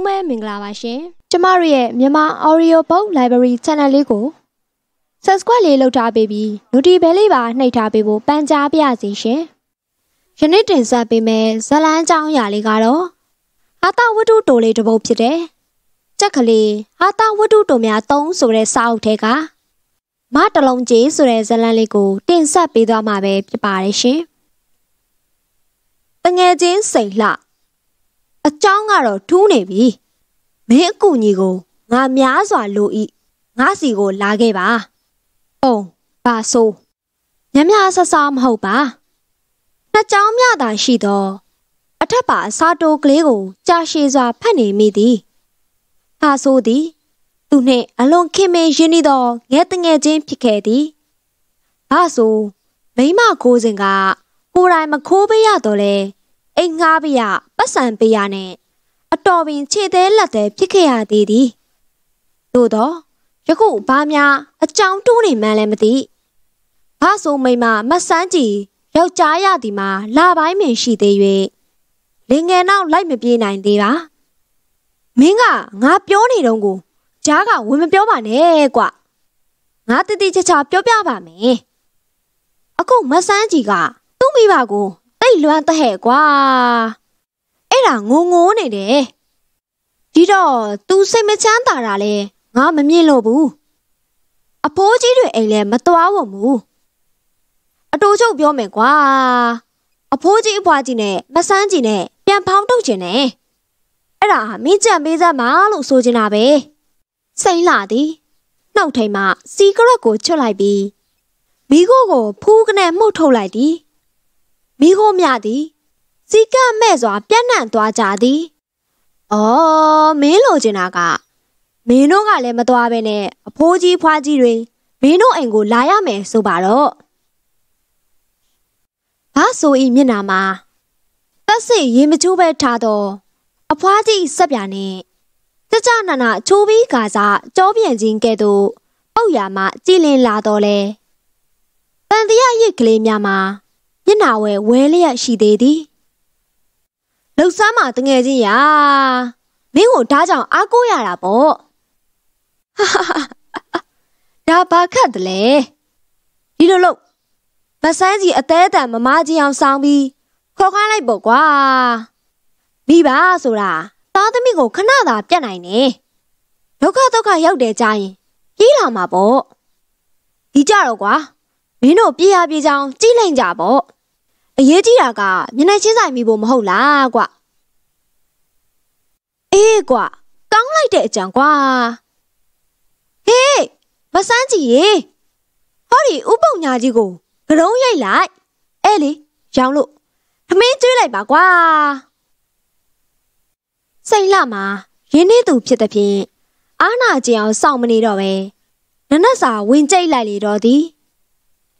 လုံးပဲမင်္ဂလာပါရှင်ကျမတို့ရဲ့မြန်မာ Audio Book Library Channel လေးကို Subscribe လေးလုပ်ထားပေးပြီး Notification လေးပါနှိပ်ထားပေးဖို့ပန်ကြားပါရစေရှင်ယနေ့တင်ဆက်ပေးမယ့်ဇလန်းကြောင်းအရာလေးကတော့ဟာတာဝတ္ထုတိုလေးတစ်ပုဒ်ဖြစ်တယ်ကြက်ကလေးဟာတာဝတ္ထုတိုများ၃ဆိုတဲ့စာအုပ်ထဲကမတလုံးကြီးဆိုတဲ့ဇလန်းလေးကိုတင်ဆက်ပေးသွားမှာပဲဖြစ်ပါတယ်ရှင်တငယ်ချင်းစိန်လှအကြောင်းကတော့ထူးနေပြီ မင်းအကူညီကိုငါများစွာလိုဤငါစီကိုလာခဲ့ပါပုံပါဆိုးညမြဆဆမဟုတ်ပါနှစ်ကြောင်းမြတာရှိသောအထက်ပါအစာတိုးကလေးကိုကြာရှည်စွာဖတ်နေမိသည်ပါဆိုးသည်သူနှင့်အလွန်ခင်မင်ရင်းနှီးသောငဲတငယ်ချင်းဖြစ်ခဲ့သည်ဘာဆိုမိမခိုးစဉ်ကကိုယ်တိုင်မခိုးပေးရတော့လဲအိမ်ငှားပေးရပတ်စံပေးရနဲ့ အတော်ပင်ခြေသေးလက်သေးဖြစ်ခဲ့ရသေးသည်သို့တော့ယခုဘာများအကြောင်းတူးနေမှန်းလည်းမသိဘာဆိုမိမမဆန်းကြည်ယောက်ျားရသည်မှာလာပိုင်းပင်ရှိသေး၍လင်ငယ်နောက်လိုက်မပြေးနိုင်သေးပါမင်းကငါပြောနေတော့ကိုကြားကဝင်မပြောပါနဲ့ကွငါတတိချာချာပြောပြပါမယ်အခုမဆန်းကြည်ကသူ့မိဘကိုတိတ်လွမ်းတဲ့ဟဲ့ကွာ အဲ့ဒါငုံငိုးနေတယ်ဒီတော့ तू စိတ်မချမ်းသာတာလဲငါမမြင်လို့ဘူးအဖိုးကြီးတွေအိမ်လဲမသွားဝဘူးအတူချုပ်ပြောမယ်ကွာအဖိုးကြီးအဖွားကြီးနဲ့မဆန်းကြီးနဲ့ပြန်ဖောင်းထုတ်ခြင်းနဲ့အဲ့ဒါမင်းကြံပေးစမ်းပါလို့ဆိုချင်တာပဲစိမ့်လာသည်နှုတ်ထိန်မှစီကရက်ကိုချွတ်လိုက်ပြီးမိခိုးကိုဖူးကနေမှုတ်ထုတ်လိုက်သည်မိခိုးမြသည် စီကမဲ့စွာ ပြန့်နှံ့သွားကြသည်။အော်မင်းလိုချင်တာကမင်းတို့ကလည်းမသွားဘဲနဲ့အဖိုးကြီးဖွားကြီးတွေမင်းတို့အိမ်ကိုလာရမယ်ဆိုပါတော့။ဘာဆိုဤမျက်နာမှာတက်စစ်ရေမချိုးပဲထားတော့အဖွားကြီးဆက်ပြာနဲ့ကြကြနာနာချိုးပြီးကာစားကြောပြန်ခြင်းကဲ့သို့အောက်ရာမှကြည်လင်လာတော့လဲ။တန်တရားရစ်ကလေးများမှာမျက်နာဝဲဝဲလျက်ရှိသေးသည် လှုပ်ဆမ်းမှာတငယ်ချင်းရာမင်းကိုဓားကြောင့်အားကိုးရတာပေါ့ဒါဘာခတ်တလဲဒီလိုလို့မဆန်းကြီးအသေးအတန်မမကြီးအောင်ဆောင်းပြီးခေါ်ခိုင်းလိုက်ပေါ့ကွာမိပါဆိုတာသားသမီးကိုခဏသာပြတ်နိုင်တယ်ဒုက္ခဒုက္ခရောက်တယ်ကြရင်ပြေးလာမှာပေါ့ဒီကြတော့ကွာမင်းတို့ပြေးရပြေးချောင်းကြီးလိုက်ကြပေါ့ အရေးကြီးတာကမျက်နှာချင်းဆိုင်မိဖို့မဟုတ်လားကွအေးကွကောင်းလိုက်တဲ့အကြံကွာဟေးမဆန်းကြည့်ရေဟောဒီဥပုံညာကြီးကိုကရုံးရိုက်လိုက်အဲ့လေရောင်းလို့ထမင်းကျွေးလိုက်ပါကွာစိတ်လှမှာရင်းနှီးသူဖြစ်တဲ့ဖြင့်အာနာကျင်အောင်စောင့်မနေတော့ပဲနနက်စာဝင်ကြိတ်လိုက်လေတော့သည်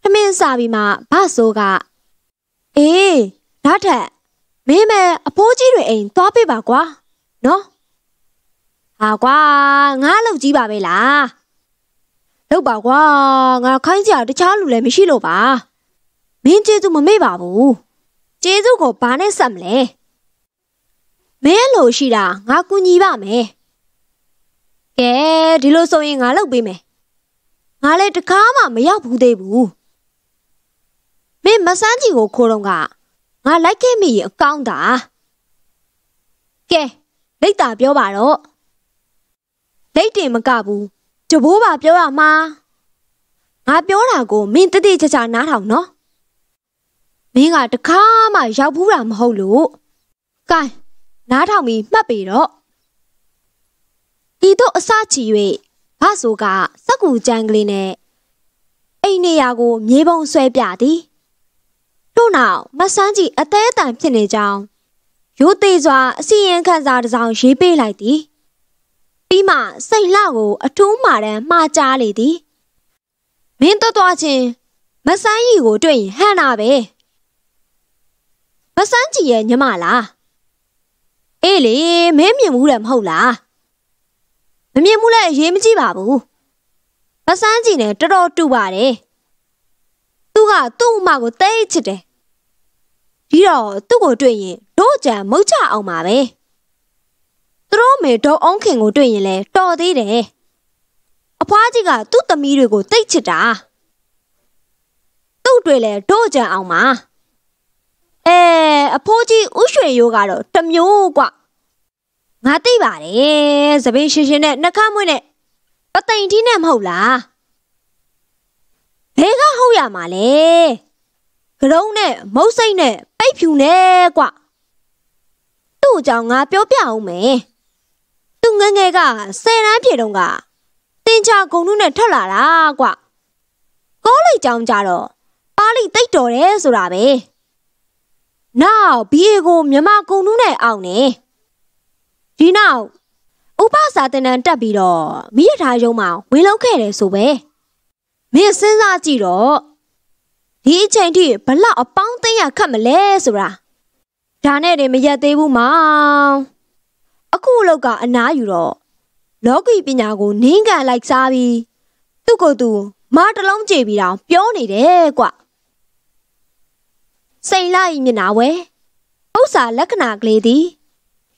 ထမင်းစာပြီးမှဘဆိုးက အေးနောက်ထပ်မင်းမဲအဖိုးကြီးတွေအိမ်သွားပေးပါကွာနော်ဟာကွာငါလောက်ကြီးပါပဲလားလောက်ပါကွာငါခိုင်းကြတခြားလူလည်းမရှိလို့ပါမင်းကျေးဇူးမမေ့ပါဘူးကျေးဇူးကိုဘာနဲ့ဆက်မလဲမင်းလို့ရှိတာငါကူညီပါမယ်ကဲဒီလိုဆိုရင်ငါလုပ်ပေးမယ်ငါလည်းတကားမှမရောက်ဘူးသေးဘူး မင်းမဆန်းကြီးကိုခိုးတော့ကငါလိုက်ခဲ့မိရင်အကောင်းတာကဲလိတ်တာပြောပါတော့လိတ်တင်မကဘူးတဘိုးပါပြောရမှာငါပြောတာကိုမင်းတတိချာချာနားထောင်နော်မင်းကတခါမှရောက်ဘူးတာမဟုတ်လို့ကဲနားထောင်ပြီးမှတ်ပေတော့ဤတို့အစချီ၍ဘဆိုကစက်ကူကြမ်းကလေးနဲ့အိမ်နေရာကိုမြေပုံဆွဲပြသည် တို့နောက်မဆန်းကြီးအသေးအတန်ဖြစ်နေကြောင်းရိုးသေးစွာအစီရင်ခံစာတစ်စောင်ရေးပေးလိုက်သည်ပြီးမှစိတ်လှကို အထူးမှတမ်းမှားကြားလေသည်မင်းတော့သွားချင်းမဆန်းကြီးကိုတွေ့ရင်ဟန်နာပဲမဆန်းကြီးရဲ့ညမလားအေးလေမင်းမြင်မှုလည်းမဟုတ်လားမမြင်မှုလည်းအရေးမကြီးပါဘူးမဆန်းကြီးနဲ့တော်တော်တူပါတယ်သူကသူ့အမကိုတိတ်ချစ်တယ် ပြီးတော့သူ့ကိုတွေ့ရင်တို့ကြံမုတ်ချအောင်ပါပဲ သူတို့မေဒေါ်အောင်ခင်ကိုတွေ့ရင်လဲတော်သေးတယ်အဖွားကြီးကသူ့သမီးတွေကိုတိတ်ချစ်တာသူ့တွေ့လဲတို့ကြံအောင်ပါအဲအဖိုးကြီးဥရွှေရိုးကတော့တမျိုးกว่าငါသိပါတယ်သပင်းရှင်ရှင်နဲ့နှခမ်းမွေးနဲ့ပသိမ်ထီးနဲ့မဟုတ်လားဘဲကဟုတ်ရမှာလဲကရုံးနဲ့မုတ်စိတ်နဲ့ပိ တ်ဖြူနေကွသူ့အကြောင်းငါပြောပြအောင်မယ်သူငငယ်ကဆယ်တန်းပြေတုန်းကတင်ချဂုံနုနဲ့ထွက်လာတာကွကောလိပ်ကျောင်းကြတော့ပါဠိတိတ်တော်တယ်ဆိုတာပဲနောက်ဘီအေကိုမြမဂုံနုနဲ့အောင်နေဒီနောက်ဥပစာတန်တန်တက်ပြီးတော့မိရထားရုံမှာဝင်လောက်ခဲ့တယ်ဆိုပဲမင်းစဉ်းစားကြည့်တော့ ဒီအချိန်ထိဘလောက်အပေါင်းသိရခတ်မလဲဆိုတာဒါနဲ့တည်းမရက်သေးဘူးမောင်အခုလောက်ကအနားယူတော့လောကီပညာကိုနင်းကန်လိုက်စားပြီးသူ့ကိုယ်သူမားတလုံးကြေပြီးတော့ပြောနေတယ်ကွစိန်လိုက်မျက်နာဝဲဥစ္စာလက္ခဏာကလေးသည်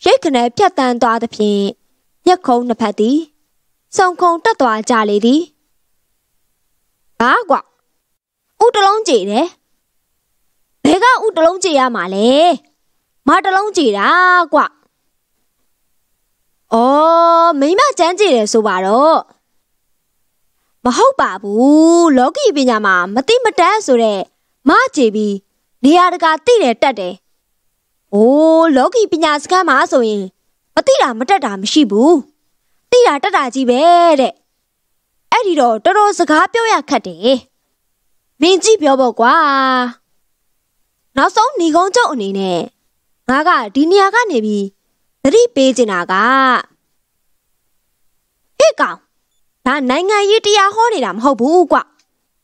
ရိတ်ခနဲဖြတ်တန်းသွားသဖြင့်ရက်ခုံးနှစ်ဖက်သည်စုံခုံတက်သွားကြလေသည်ဘာကွ ဥတလုံးကြေတယ်ဘယ်ကဥတလုံးကြေရမှာလဲမတလုံးကြေတာကွအော်မိမကျန်းကြေတယ်ဆိုပါတော့မဟုတ်ပါဘူးလောကီပညာမှာမတိမတတ်ဆိုတဲ့မကြေပြီးနေရာတကာသိတယ်တက်တယ်။အိုးလောကီပညာစခန်းမှာဆိုရင်မသိတာမတက်တာမရှိဘူး။သိတာတက်တာကြီးပဲတဲ့။အဲ့ဒီတော့တော်တော်စကားပြောရခက်တယ်။ မင်းကြည့်ပြောဖို့ကွာ။နောက်ဆုံးညီကုန်းကျုပ်အနေနဲ့ငါကဒီနေရာကနေပြီးသတိပေးချင်တာကဟဲ့ကောင်ဒါနိုင်ငံရေးတရားဟောနေတာမဟုတ်ဘူးကွ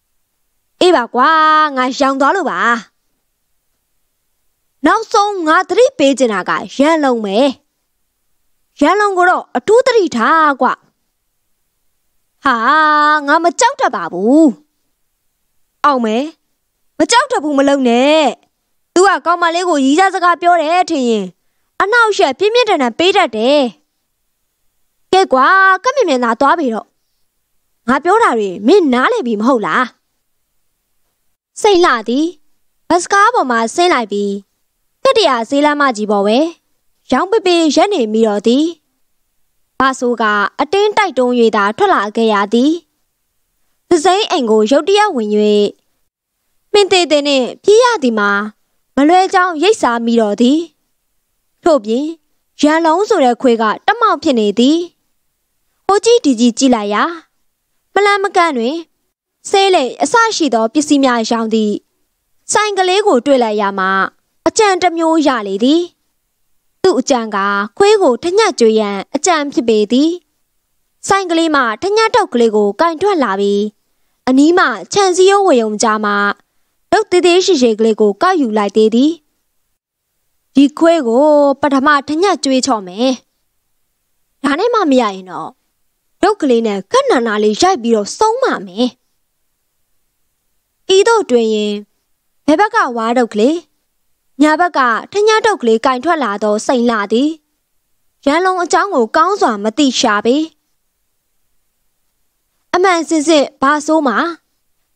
။အေးပါကွာငါရောင်သွားလို့ပါ။နောက်ဆုံးငါသတိပေးချင်တာကရန်လုံးပဲရန်လုံးကိုတော့အထူးသတိထားကွာဟာငါမကြောက်တတ်ပါဘူး အောင်မယ်မကြောက်တတ်ဘူးမလုံးနဲ့သူကကောင်မလေးကိုရီးစားစကားပြောတယ်ထင်ရင်အနောက်ရှက်ပြင်းပြင်းထန်ထန်ပေးတတ်တယ်ကဲကွာကမြင်မြင်သာသွားပြီတော့ငါပြောတာတွေမင်းနားလည်ပြီမဟုတ်လားစိတ်လှသည်ဘတ်စကားပေါ်မှာဆင်းလိုက်ပြီးတတရာဈေးလမ်းမကြီးပေါ်ပဲရောင်ပပေရက်နေမိတော့သည်ဘာဆိုကအတင်းတိုက်တုံး၍သာထွက်လာခဲ့ရသည် သစိမ့်အိမ်ကိုရုတ်တရက်ဝင်၍မင်းသေးတဲ့နဲ့ပြေးရသည်မှာမလွဲကြောင်းရိတ်စားမိတော့သည်ထို့ပြင်ရန်လုံးဆိုတဲ့ခွေးကတမောက်ဖြစ်နေသည်ဟိုကြီးဒီကြီးကြည့်လိုက်ရာမလန်းမကန့်တွင်ဆဲလေအဆရှိသောပစ္စည်းများရောင်းသည်ဆိုင်ကလေးကိုတွေ့လိုက်ရမှာအကြံတစ်မျိုးရလေသည်သူ့အကြံကခွေးကိုထညက်ကြွေရန်အကြံဖြစ်ပေသည်ဆိုင်ကလေးမှထညက်တုတ်ကလေးကိုကင်ထွက်လာပြီး အနီးမှခြံစည်းရိုးဝေယုံကြားမှတုတ်သေးသေးရှိရှိကလေးကိုကောက်ယူလိုက်သေးသည်ဒီခွေးကိုပထမထညက်ကြွေးချော့မယ်ဒါနဲ့မှမရရင်တော့တုတ်ကလေးနဲ့ခက်နန္နာလေးရိုက်ပြီးတော့ဆုံးပါမယ်ဤတို့တွင်ရင်ဘယ်ဘက်ကဝါတုတ်ကလေးညာဘက်ကထညာတုတ်ကလေးကင်ထွက်လာသောစိန်လာသည်ရန်လုံးအကြောင်းကိုကောင်းစွာမသိရှာပေ အမှန်စစ်စစ်ဘာဆိုးမှာ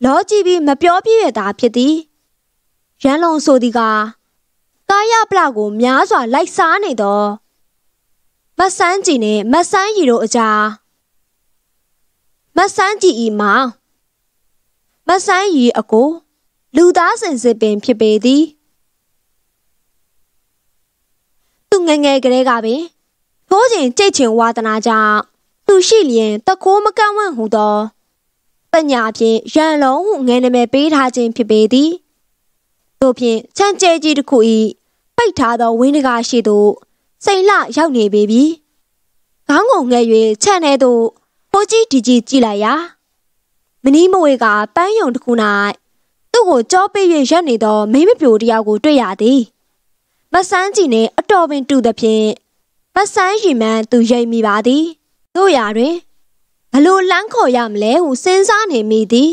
လောကြည့်ပြီးမပြောပြည့်ရတာဖြစ်သည်ရန်လုံးဆိုသည်ကကာယပလကိုများစွာလိုက်စားနေသောမဆန်းကြည်နဲ့မဆန်းရီတို့အကြားမဆန်းကြည်ဤမှာမဆန်းရီအကို လူသားစင်စစ်ပင်ဖြစ်ပေသည်သူငငယ်ကလေးကပင်ထိုးချိန်ကြိတ်ချင်ဝါသနာကြောင့် သူရှိလျင်တကိုးမကန့်ဝန့်ဟုသောပညာဖြင့်ရန်လုံးဟုငယ်နမဲပေးထားခြင်းဖြစ်ပေသည်တို့ဖြင့်ချမ်းကျဲကြီးတစ်ခု၏ပိတ်ထားသောဝင်းတကာရှိသို့စိန်လရောက်နေပေပြီခေါင်းကုန်ငယ်၍ခြံထဲသို့ဟိုကြီးဒီကြီးကြည့်လိုက်ရာမနီးမဝေကပန်းယုံတစ်ခု၌သူ့ကိုကြောပေး၍ရက်နေသောမိမပြိုတယောက်ကိုတွေ့ရသည်မဆန်းကြည်နှင့်အတော်ပင်တူသဖြင့်မဆန်းရီမှန်သူရိပ်မိပါသည် တို့ရာတွင်ဘလို့လန်းခေါ်ရမလဲဟုစဉ်းစားနေမိသည်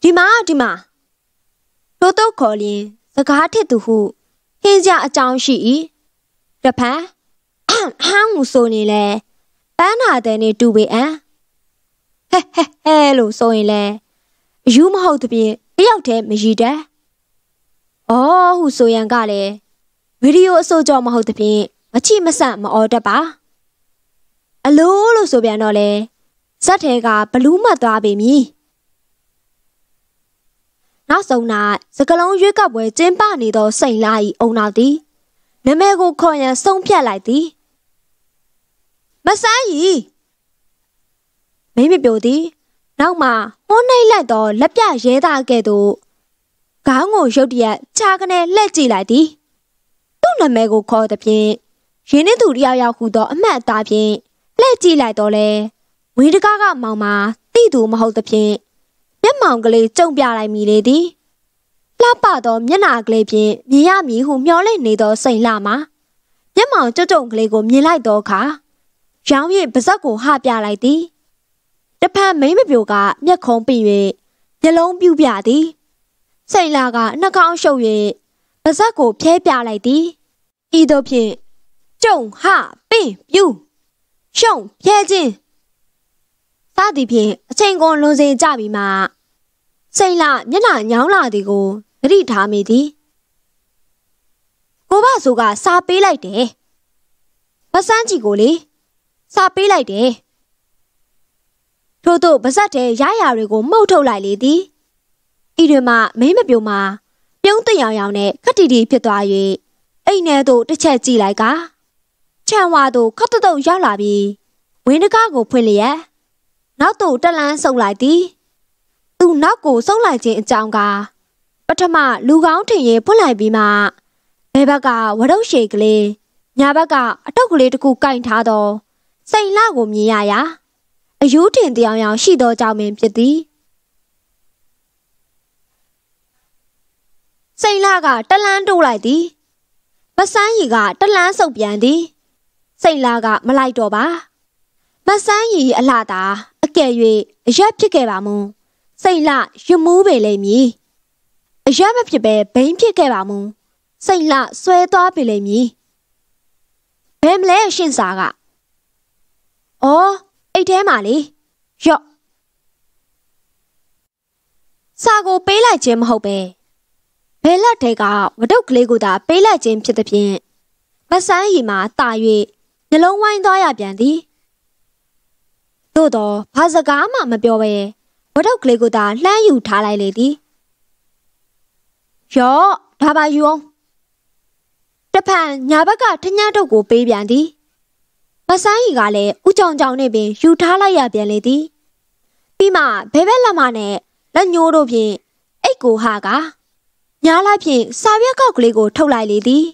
ဒီမှာဒီမှာတို့တော့ခေါ်လျင်စကားထစ်သူဟုဟင်းကြအကြောင်းရှိ၏တဖန်မ်ဟမ်ဟုဆိုနေလဲပန်းနာတဲ့နေတူပေအံဟဲဟဲဟဲလို့ဆိုရင်လဲအယူမဟုတ်တပြင်းတယောက်တည်းမရည်တတ်အော်ဟုဆိုရန်ကလည်းဗီဒီယိုအစိုးကြောမဟုတ်တဖြင့်မချိမဆန့်မအော်တတ်ပါ အလိုးလို့ဆိုပြန်တော့လေဇက်ထဲကဘလူးမှတ်သွားပြီမည်နောက်ဆုံး၌စကလုံးရွေးကောက်ပွဲကျင်းပနေသောစိန်လာ၏အုံနောက်သည်နမဲကိုခေါ်ရန်ဆုံးဖြတ်လိုက်သည်မဆန်းကြီးမင်းမပြိုသည်နောက်မှဟိုးနှိမ့်လိုက်သောလက်ပြရဲသားကဲ့သို့ခေါင်းကိုရုတ်တရက်ခြာကနေလှည့်ကြည့်လိုက်သည်သူ့နာမည်ကိုခေါ်သည်ဖြင့်ရင်းနှီးသူတယောက်ယောက်ဟူသောအမှတ်အသားဖြင့် လှည့်ကြည့်လိုက်တော့လဲဝင်းတကားကမောင်မှာတိသူမဟုတ်သည်ဖြင့်မျက်မှောင်ကလေးကြုံပြလိုက်မိလေသည်လှပသောမျက်နာကလေးဖြင့်မြင်ရမည်ဟုမျှော်လင့်နေသောစိန်လှမှာမျက်မှောင်ကြုံကြုံကလေးကိုမြင်လိုက်သောအခါရောင်ရည်ပါဇက်ကိုဟပြလိုက်သည်တဖန်မိမပြိုကမျက်ခုံးပိ၍မျက်လုံးပြူပြသည်စိန်လာကနှာခေါင်းရှုပ်၍ပါဇက်ကိုဖျဲပြလိုက်သည်ဤသို့ဖြင့်ကျုံဟပင့်ပြူ ရှုံဖျဲခြင်းစသည်ဖြင့်အချိန်ကုန်လွန်စေကြပြီမှစိန်လာမျက်နှာညောင်းလာသည်ကိုသတိထားမိသည်ကိုဘဆိုကစာပေးလိုက်တယ်ပစန်းကြီးကိုလေစာပေးလိုက်တယ်ထို့သို့ပါဇက်တဲ့ရရတွေကိုမှုတ်ထုတ်လိုက်လေသည်ဤတွင်မှမိမပြိုမှာပြုံးတရောင်ရောင်နဲ့ခက်တီတီဖြစ်သွား၍အိမ်ထဲသို့တစ်ချက်ကြည့်လိုက်က ခြံဝါသို့ခတ်တုတ်ရောက်လာပြီးဝင်းတကားကိုဖွင့်လျက်နောက်သို့တက်လန်းဆုပ်လိုက်သည်သူနောက်ကိုဆုပ်လိုက်ခြင်းအကြောင်းကပထမလူကောင်းထင်ရင်ဖွင့်လိုက်ပြီးမှဘဲဘက်ကဝရုတ်ရှည်ကလေးညာဘက်ကအတုတ်ကလေးတစ်ခုကင်ထားသောစိန်လကိုမြင်ရရာအယူထင်တရားရောင်ရှိသောကြောင့်ပင်ဖြစ်သည်စိန်လကတလန်းတိုးလိုက်သည်မဆန်းရီကတလန်းဆုပ်ပြန်သည် စိန်လကမလိုက်တော့ပါမဆန်းရီအလှသာအကယ်၍အရက်ဖြစ်ခဲ့ပါမူစိန်လရမူးပေလိမ့်မည်အရက်မဖြစ်ပဲဘိန်းဖြစ်ခဲ့ပါမူစိန်လဆွဲသွားပေလိမ့်မည်ဘယ်မလဲရှင်းစာကအော်အိတ်ထဲမှာလေရော့စာကိုပေးလိုက်ခြင်းမဟုတ်ပဲဘဲလက်တဲကဝတုတ်ကလေးကိုသာပေးလိုက်ခြင်းဖြစ်သည်ဖြင့်မဆန်းရီမှာတာ၍ နှလုံးဝိုင်းသွားရပြန်သည်သို့တော့ဘာစကားမှမပြောပဲဝတုတ်ကလေးကိုသာလှမ်းယူထားလိုက်လေသည်ရော့ဒါပါယူအောင်တဖန်ညာဘက်ကထညံတုတ်ကိုပေးပြန်သည်မဆိုင်ကြီးကလည်းဥကြောင်ကြောင်နဲ့ပင်ယူထားလိုက်ရပြန်လေသည်ပြီးမှဘဲဘက်လက်မနဲ့လက်ညိုးတို့ဖြင့်အိတ်ကိုဟာကညားလိုက်ဖြင့်စာရွက်ကောက်ကလေးကိုထုတ်လိုက်လေသည်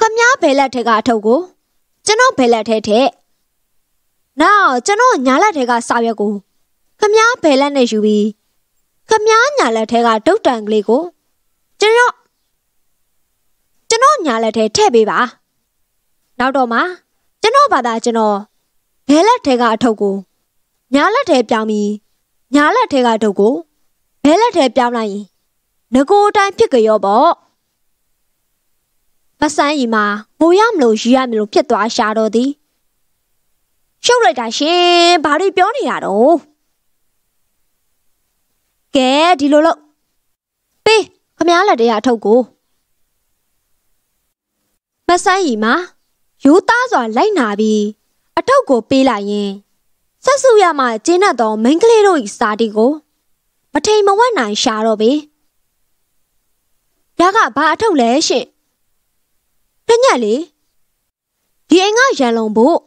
ခမည်းဘဲလက်ထက်ကအထုပ်ကိုကျွန်တော်ဘဲလက်ထဲထက်နောက်ကျွန်တော်ညာလက်ထဲကစာရွက်ကိုခမည်းဘဲလက်နဲ့ယူပြီးခမည်းညာလက်ထဲကဒုတ်တန်ကလေးကိုကျွန်တော်ကျွန်တော်ညာလက်ထဲထည့်ပေးပါနောက်တော့မှကျွန်တော်ဘာသာကျွန်တော်ဘဲလက်ထဲကအထုပ်ကိုညာလက်ထဲပြောင်းပြီးညာလက်ထဲကထုပ်ကိုဘဲလက်ထဲပြောင်းလိုက်ရင်ငကိုအတိုင်းဖြစ်ကြရောပေါ့ မဆန်းရီမှာငိုရမလို့ရီရမလို့ဖြစ်သွားရှာတော့သည်ရှုပ်လိုက်တာရှင်ဘာတွေပြောနေရတော့ကဲဒီလိုလို့ပေးခမားလက်တရအထုပ်ကိုမဆန်းရီမှာရိုးသားစွာလိုက်နာပြီးအထုပ်ကိုပေးလိုက်ရင်ဆက်စုရမှကျင်းတ်သောမိန်းကလေးတို့၏စာတီကိုမထိန်မဝတ်နိုင်ရှာတော့ပေ။ဒါကဘာအထုပ်လဲရှင့်။ တညက်လေဒီအိမ်ကရန်လုံဖို့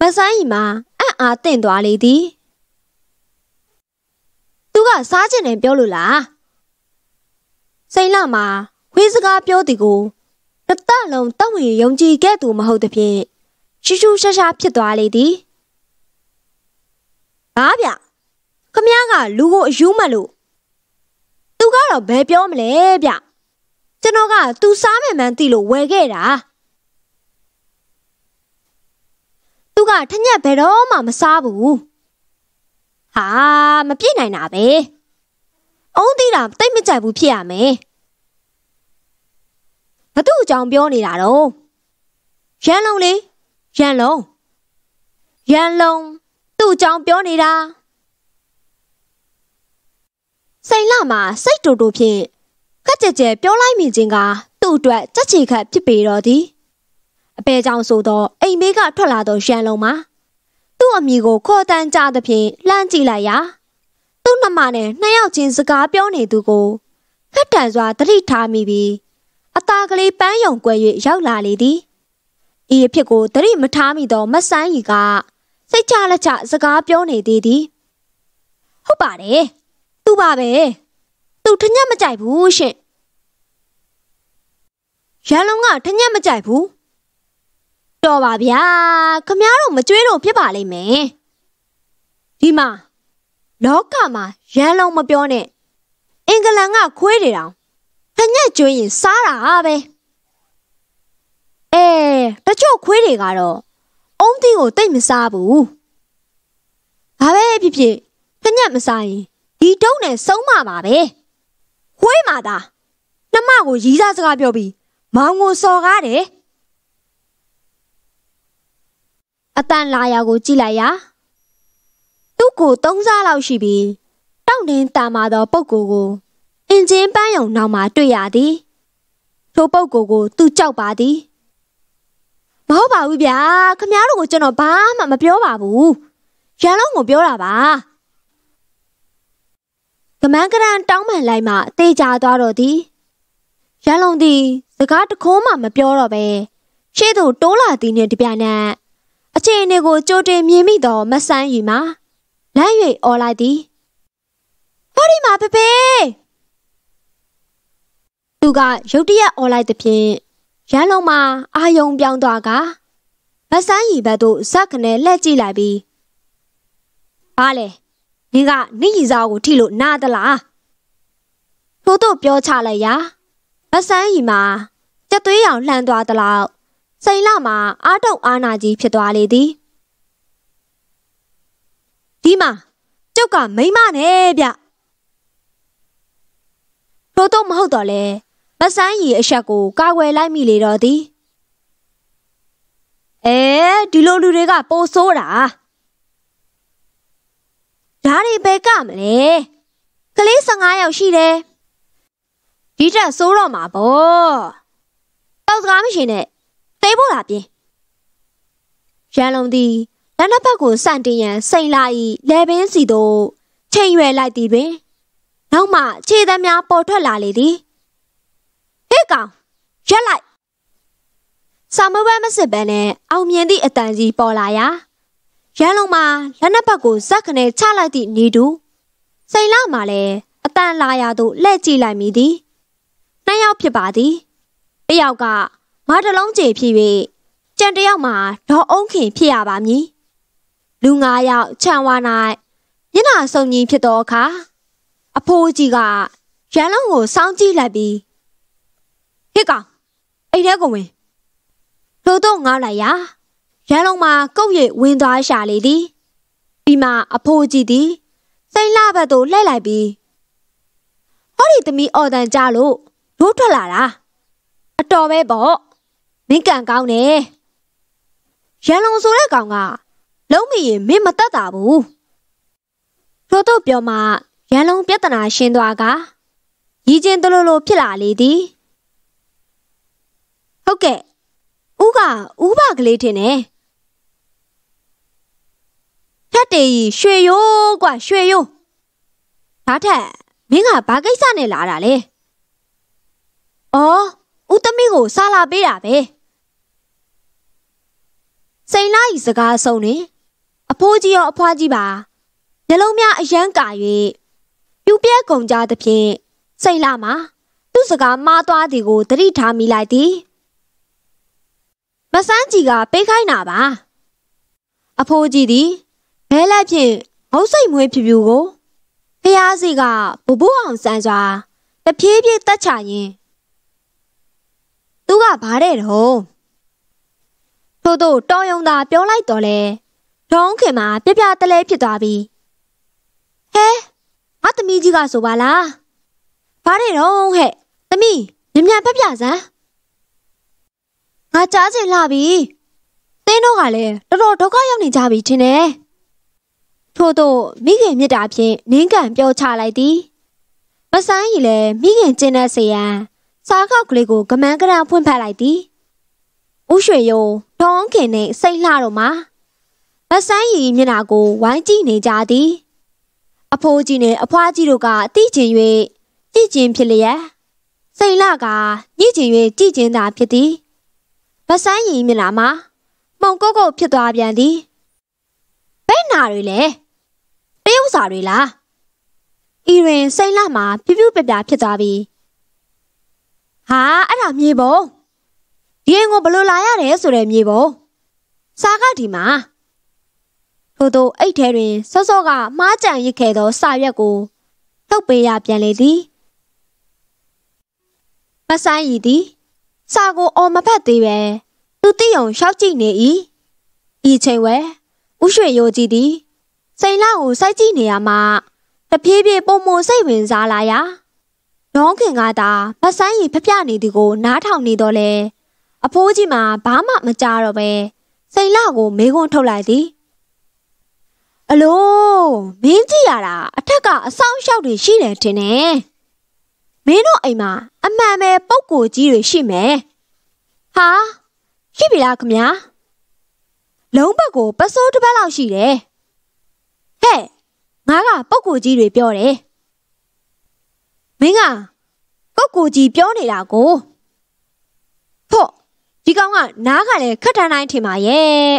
မဆိုင်ကြီးမှာအံ့အားတင့်သွားလေသည်။သူကစားကျင်တယ်ပြောလို့လား။စိန်လမှာခွေးစကားပြောသည်ကိုတတလုံးတောက်ဝင်ယုံကြည်ခဲ့သူမဟုတ်သဖြင့်ရှူးရှူးရှားရှားဖြစ်သွားလေသည်ဘာဗျခမည်းကလူကိုအယူမှတ်လို့သူကတော့ဘယ်ပြောမလဲဗျ ကျွန်တော်ကသူစားမယ်မှန်းသိလို့ဝယ်ခဲ့တာသူကထညက်ဘယ်တော့မှမစားဘူးဟာမပြည့်နိုင်တာပဲအုံးသေးတာတိတ်မကြိုက်ဘူးဖြစ်ရမယ်ဘသူ့အကြောင်းပြောနေတာတော့ရရန်လုံးလေရန်လုံးရန်လုံးသူ့အကြောင်းပြောနေတာစိန်လမှာစိတ်တူတူဖြင့်ခ က်ကြဲကြဲပြောလိုက်မိခြင်းကသူ့အတွက်ကြက်ချီခတ်ဖြစ်ပေတော့သည်အပေကြောင့်ဆိုတော့အိမ်မေးကထွက်လာတော့ရန်လုံးမှာသူ့အမိကိုခေါ်တန်းကြသဖြင့်လှမ်းကြည့်လိုက်ရာသူ့နှမနဲ့နှစ်ယောက်ချင်းစကားပြောနေသူကိုခက်တန်စွာတတိထားမိပြီးအသားကလေးပန်းယုံကွယ်၍ရောက်လာလေသည်ဤအဖြစ်ကိုတတိမထားမိသောမဆန်းကြီးကစိတ်ချလက်ချစကားပြောနေသေးသည်ဟုတ်ပါတယ်သူပါပဲသူထညက်မကြိုက်ဘူးရှင် ရန်လုံးကထညက်မကြိုက်ဘူးတော်ပါဗျာခမားတို့မကြွေးတော့ဖြစ်ပါလိမ့်မယ်ဒီမှာလောကမှာရန်လုံးမပြောနဲ့အင်္ဂလန်ကခွေးတွေတောင်ထညက်ကျွေးရင်စားတာပဲအဲတချို့ခွေးတွေကတော့အုံးတီကိုတိတ်မစားဘူးဘာပဲဖြစ်ဖြစ်ထညက်မစားရင်ဒီတုံးနဲ့ဆုံးမပါပဲခွေးမာသားနှမကိုရီးစားစကားပြောပြီး မောင်ကိုစော်ကားတယ်အတန်လာရာကိုကြည့်လိုက်ရာသူ့ကိုသုံးစားလောက်ရှိပြီးတောင့်တင်းတာမာသောပုပ်ကိုကိုအင်ဂျင်ပန်းယုံနောက်မှာတွေ့ရသည်ထိုပုပ်ကိုကိုသူကြောက်ပါသည်မဟုတ်ပါဘူးဗျာခမားတို့ကိုကျွန်တော်ဘာမှမပြောပါဘူးရန်လုံးကိုပြောတာပါကမန်းကရန်တောင်းပန်လိုက်မှတေချာသွားတော့သည် ရန်လုံးသည်စကားတခုံးမှမပြောတော့ပဲရှေ့သို့တိုးလာသည်နှင့်တပြိုင်နက်အခြေအနေကိုကြိုတင်မြင်မိသောမဆန်းရီမှာလမ်း၍អော်လိုက်သည်ဟောဒီမှာဖေဖေသူကရုတ်တရက်អော်လိုက်သဖြင့်ရန်လုံးမှာအာယုံပြောင်းသွားကမဆန်းရီဘက်သို့ဇက်ခနဲ့လှည့်ကြည့်လိုက်ပြီးဘာလဲနင်ကနိရီစားကိုထိလို့နားသလားထို့သို့ပြောချလိုက်ရာ မဆန်းရီမှာကြက်သွေးရောင်လှမ်းသွားသလောက်စိန်လမှာအာတုတ်အာနာကြီးဖြစ်သွားလေသည်ဒီမှာကျုပ်ကမိမနဲ့ဗျထို့တော့မဟုတ်တော့လေမဆန်းရီအဆက်ကိုကာကွယ်လိုက်မိလေတော့သည်အဲဒီလိုလူတွေကပိုဆိုးတာဓာရီဘဲကမလဲကလေး15ယောက်ရှိတယ် ဒီတက်ဆိုးတော့မှာပေါ့တောက်စကားမရှိနဲ့သိဖို့လားပြင်းရန်လုံးသည်လက်နှစ်ဖက်ကိုစန့်တင်ရန်စိန်လာ၏လဲပင်စီသို့ချိန်ရွယ်လိုက်သည်တွင်နောက်မှခြေသည်များပေါ်ထွက်လာလေသည်ဟဲ့ကောင်ရက်လိုက်စာမဘဲမစစ်ဘဲနဲ့အောင်မြင်သည့်အတန်ကြီးပေါ်လာရာရန်လုံးမှာလက်နှစ်ဖက်ကိုဇက်ခနဲ့ချလိုက်သည့်နေတူစိန်လာမှာလည်းအတန်လာရသို့လှည့်ကြည့်လိုက်မိသည် နှစ်ယောက်ဖြစ်ပါသည်တယောက်ကမတလုံးကျေဖြစ်၍ကြံတယောက်မှာဒေါ်အုံးခင်ဖြစ်ရပါမည်လူ၅ယောက်ခြံဝါ၌မျက်နှာစုံကြီးဖြစ်သောအခါအဖိုးကြီးကရန်လုံးကိုစောင်းကြည့်လိုက်ပြီးဟစ်ကောင်အိတ်ထဲကိုဝင်လို့တော့ငေါလိုက်ရာရန်လုံးမှာကုတ်ရိပ်ဝင်သွားရှာလေသည်ပြီးမှအဖိုးကြီးသည်စိန်လှဘက်သို့လှည့်လိုက်ပြီးဟောဒီသမီးအော်တန်ကြလို့ လို့ထွက်လာတာအတော်ပဲပေါ့မင်းကန်ကောင်းတယ်ရန်လုံးဆိုတဲ့ကောင်ကလုံးမရင်မင်းမတတ်တာဘူးထို့တော့ပြောမှရန်လုံးပြဿနာရှင်းသွားကရည်ချင်းတလို့လို့ဖြစ်လာလေသည်ဟုတ်ကဲ့ဦးကဦးဘကလေးထင်တယ်ထက်တေးရွှေရိုးกว่าရွှေရိုးဒါထက်မင်းကဘာကိစ္စနဲ့လာတာလဲ အော်ဦးသမီးကိုစားလာပေးတာပဲစိန်လာဤစကားဆုံးနေအဖိုးကြီးရောအဖွားကြီးပါညလုံးများအယမ်းကာ၍ပြူပြဲကုန်ကြသဖြင့်စိန်လာမှာသူ့စကားမှားသွားသည်ကိုသတိထားမိလိုက်သည်မဆန်းကြီးကပေးခိုင်းတာပါအဖိုးကြီးသည်ဘဲလက်ဖြင့်မုတ်စိတ်မွေးဖြူဖြူကိုဖျားစီကဘဘအောင်ဆန်းစွာတဖြည်းဖြည်းတက်ချရင် သူကဘာတဲ့တော့ထို့သို့တော်ယုံသာပြောလိုက်တော့လေဒေါင်းခင်မှာပြပြတလဲဖြစ်သွားပြီဟဲငါသမီးကြီးကဆိုပါလားဘာတဲ့တော့ဟဲ့သမီးမြ мян ပြပြစမ်းငါကြားချင်လာပြီ သင်းတို့ကလည်းတော်တော်ဒုက္ခရောက်နေကြပြီထင်တယ်ထို့သောမိခင်မြစ်တာဖြင့်နင်းကန်ပြောချလိုက်သည်မဆိုင်ရီလည်းမိခင်ကျင်းတဲ့ဆေးရန် စားခောက်ကလေးကိုကမန်းကရန်ဖွင့်ဖက်လိုက်သည်ဥရွှေယုံဒေါန်းခင်နဲ့စိတ်လှတော့မှာမဆိုင်ရီမျက်နှာကိုဝိုင်းကြည့်နေကြသည် အဖိုးကြီးနဲ့အဖွားကြီးတို့ကအတိကျင်၍ကြည့်ချင်းဖြစ်လျက်စိတ်လှကညှိကျင်၍ကြည့်ချင်းသာဖြစ်သည်မဆိုင်ရီမျက်နှာမှာမှုံကုတ်ကုတ်ဖြစ်သွားပြန်သည်ဘယ်နာတွေလဲတရုပ်စာတွေလားဤရင်စိတ်လှမှာပြပြပြပြဖြစ်သွားပြီ ဟာအဲ့ဒါမြေပုံဒီရင်ကိုဘလို့လာရတယ်ဆိုတဲ့မြေပုံစားကဒီမှာထို့သောအိတ်ထဲတွင်စောစောကမှားကြံရစ်ခဲ့သောစာရွက်ကိုလှုပ်ပေးရပြန်လေသည်မဆိုင်ရည်သည်စာကိုအော်မဖက်သေးပဲသူတိယုံရှောက်ကြည့်နေ၏ဤချိန်ဝဲဥရွှေရိုးကြီးသည်စိန်လာကိုစိုက်ကြည့်နေရမှာတဖြည်းဖြည်းပုံမစိတ်ဝင်စားလာရာ နောခင်ကသာမဆိုင်ရီဖျက်နေသည်ကိုနားထောင်နေတော့လေအဖိုးကြီးမှာဘာမှမကြားတော့ပဲစိန်လာကိုမေးခွန်းထုတ်လိုက်သည်အလိုမင်းကြည့်ရတာအထက်ကအဆောင်လျှောက်တွေရှိတယ်ထင်တယ်မင်းတို့အိမ်မှာအမှန်ပဲပုံကိုကြီးတွေရှိမယ်ဟာရှိပြီလားခမညာလုံးဘက်ကိုပစိုးတစ်ပတ်လောက်ရှိတယ်ဟဲ့ငါကပုံကိုကြီးတွေပြောတယ် မင်းကပုံကိုကြီးပြောနေတာကိုဖို့ဒီကောင်ကနားကလည်းခက်ထန်တိုင်းထင်ပါရဲ့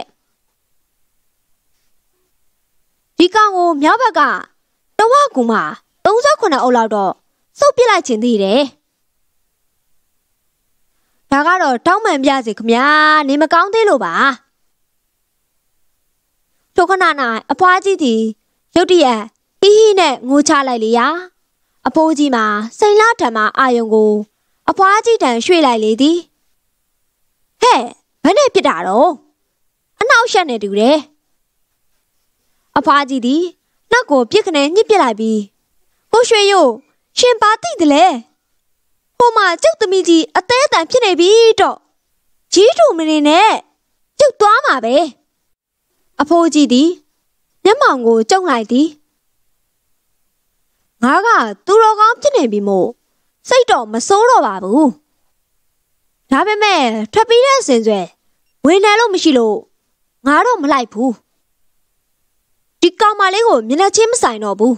ဒီကောင်ကိုမြောက်ဘက်ကတဝကူမှာ38အုပ်လောက်တော့စုပ်ပစ်လိုက်ခြင်းသေးတယ်ဒါကတော့တောင်းပန်ပြစီခမညာနေမကောင်းသေးလို့ပါထိုခဏ၌အဖွားကြီးသည်ရုတ်တရက်ဟီးဟီးနဲ့ငိုချလိုက်လေရာ အဖိုးကြီးမှာစိန်လာထံမှအာယုံကို အဖွားကြီးတန်ရွှေ့လိုက်လေသည်ဟဲ့ဘယ်နဲ့ပြစ်တာတော့အနောက်ရှက်နေတူတယ်အဖွားကြီးသည်နောက်ကိုပြစ်ခနဲ့ညှစ်ပစ်လိုက်ပြီးကိုရွှေရို့ရှင်ပါတိတယ်လေဟိုမှာကျုပ်သမီးကြီးအသေးအတန်ဖြစ်နေပြီတော့ကြီးတူမနေနဲ့ကျုပ်သွားမှာပဲအဖိုးကြီးသည်မျက်မှောင်ကိုကျုံလိုက်သည် ငါကသူတော်ကောင်းဖြစ်နေပြီမို့စိတ်တော့မစိုးတော့ပါဘူးဒါပေမဲ့ထွက်ပြီးတဲ့ဆင်ဆွဲဝင်နေလို့မရှိလို့ငါတော့မလိုက်ဘူးဒီကောင်မလေးကိုမျက်နှာချင်းမဆိုင်တော့ဘူး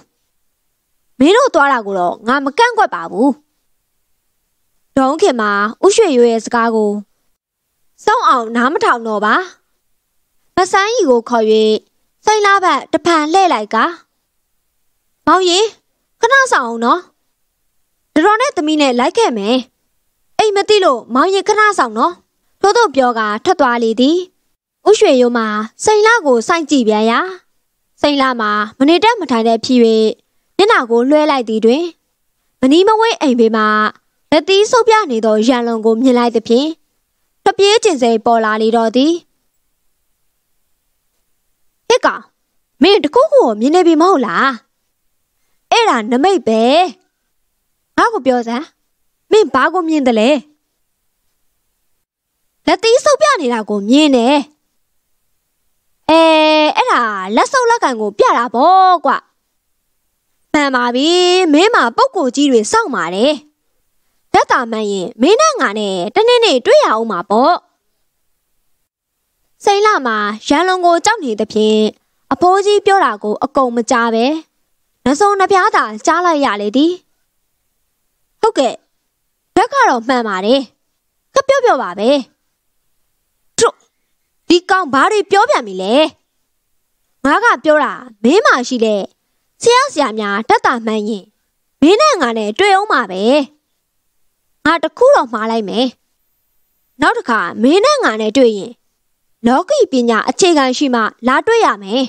မင်းတို့သွားတာကိုတော့ငါမကန့်ကွက်ပါဘူးဒေါင်းခင်မှာဥရွှေရွရဲ့စကားကိုစောင်းအောင်နားမထောင်တော့ပါမဆိုင်ကြီးကိုခေါ်၍စိတ်လားဘက်တဖန်လှဲ့လိုက်ကမောင်ရင် ခဏဆောင်အောင်နော်ဒရောနဲ့သမီးနဲ့လိုက်ခဲ့မယ်အိမ်မသိလို့မောင်ရင်ခဏဆောင်နော်ထို့သို့ပြောကထွက်သွားလေသည်ဥရွှေရိုးမှာစိန်လာကိုစိုက်ကြည့်ပြန်ရာစိန်လာမှာမနေတက်မထိုင်တဲ့ဖြစ်၍မျက်နှာကိုလွှဲလိုက်သည်တွင်မနီးမဝဲအိမ်ဘေးမှာလက်သီးဆုပ်ပြနေသောရန်လုံကိုမြင်လိုက်သဖြင့်တပြေးကျင်စိပေါ်လာလေတော့သည်ဟစ်ကောင်မင်းတခုခုကိုမြင်နေပြီမဟုတ်လား အဲ့ဒါနမိတ်ပဲငါ့ကိုပြောစမ်းမင်းဘာကိုမြင်တယ်လဲလက်သီးဆုပ်ပြနေတာကိုမြင်တယ်အဲအဲ့ဒါလက်ဆုပ်လက်ကန်ကိုပြတာပေါ့ကွမှန်ပါပြီမင်းမှာပုံကိုကြီးတွေစောင့်ပါတယ်လက်တာမှန်ရင်မင်းနဲ့ငါနဲ့တနေ့နေ့တွေ့ရအောင်မှာပေါ့စိန်လာမှာရန်လုံကိုကြောက်နေသဖြင့်အဖိုးကြီးပြောတာကိုအကုန်မကြားပဲ နှစုံနှပြားသာကြားလိုက်ရလေသည်ဟုတ်ကဲ့ဘက်ကတော့မှန်ပါတယ်ခပြော့ပြော့ပါပဲတို့ဒီကောင်ဘာတွေပြောပြန်ပြီလဲငါကပြောတာမင်းမှရှိတဲ့ဆရာဆရာများတက်တာမှန်းရင်မင်းနဲ့ငါနဲ့တွေ့အောင်ပါပဲငါတခုတော့မှားလိုက်မယ်နောက်တစ်ခါမင်းနဲ့ငါနဲ့တွေ့ရင်လောကီပညာအခြေခံရှိမှလာတွေ့ရမယ်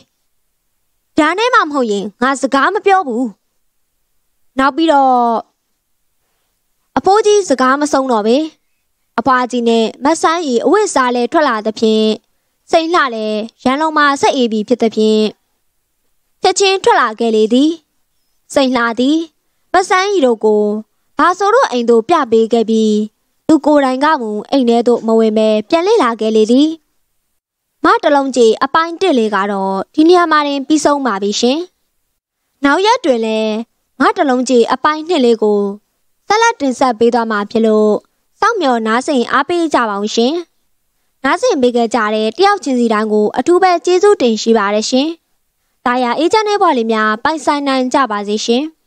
ဒါနဲ့မှမဟုတ်ရင်ငါစကားမပြောဘူးနောက်ပြီးတော့အဖိုးကြီးစကားမဆုံးတော့ပဲအဖွားကြီးနဲ့မဆန်းရီအဝတ်စားလဲထွက်လာသဖြင့်စိန်လှလဲရန်လုံးမှာဆက်အေးပြီးဖြစ်သဖြင့်ချက်ချင်းထွက်လာခဲ့လေသည်စိန်လှသည်မဆန်းရီတို့ကိုဘာဆိုတို့အိမ်သို့ပြပေးခဲ့ပြီးသူကိုယ်တိုင်ကမူအိမ်ထဲသို့မဝင်ပဲပြန်လေလာခဲ့လေသည် မတလုံးကြီးအပိုင်းတစ်လေးကတော့ဒီနေရာမှာတင်ပြီးဆုံးပါပြီရှင်။နောက်ရက်တွင်လည်းမတလုံးကြီးအပိုင်းနှစ်လေးကိုဆက်လက်တင်ဆက်ပေးသွားမှာဖြစ်လို့စောင့်မျှော်နားဆင်အားပေးကြပါအောင်ရှင်။နားဆင်ပေးကြတဲ့တယောက်ချင်းစီတိုင်းကိုအထူးပဲကျေးဇူးတင်ရှိပါတယ်ရှင်။ဒါရအေးချမ်းတဲ့ဘဝလေးများပိုင်ဆိုင်နိုင်ကြပါစေရှင်။